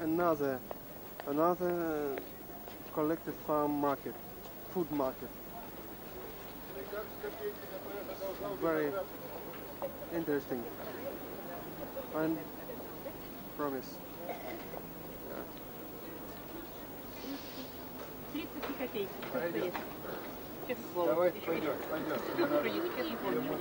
another another collective farm market, food market. Very interesting. And promise. 30 копеек. Честное слово. Давайте пойдем, пойдем.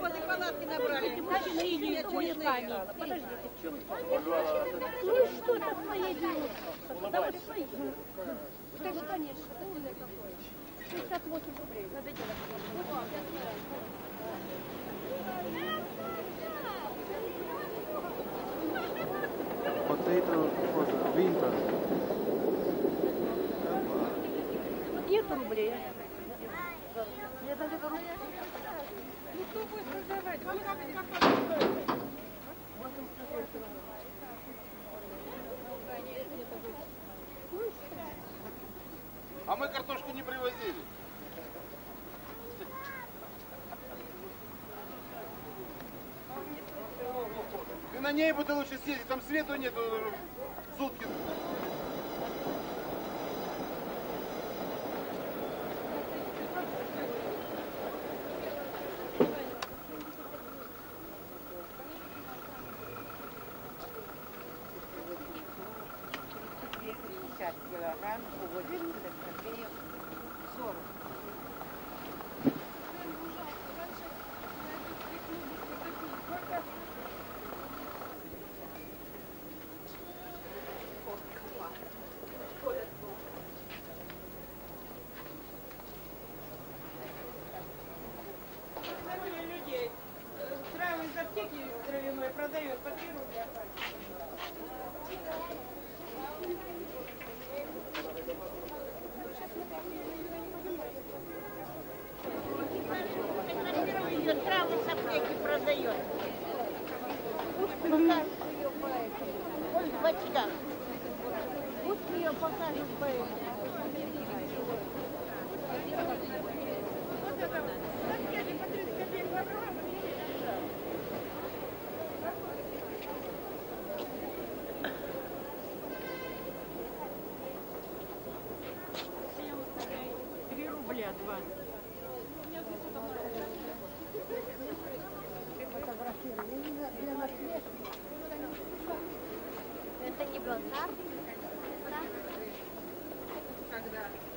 Вот и палатки набрали. Подождите, Ну что такое дело? Давай свои. Да, конечно. 68 рублей. Надо Potato for the winter. Нет рублей. Ну кто будет продавать? А мы картошку не привозили. На ней бы ты лучше съездить, там свету нету сутки. Килограмм, уводится до копеек 40. людей. Травы продает по 3 рубля. Ее травы с аптеки продает. Покажут ее по этому. Ой, в очках. Пусть ее покажут по этому. Три рубля два. Claro.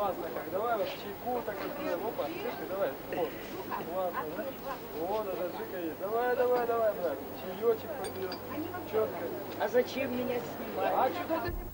Классно как, давай вот чайку так вот, опа, слышишь, давай, о, классно, да? Вон, это джика есть, давай, давай, давай, брат, чаечек попьем, четко. А зачем меня снимать? А что ты не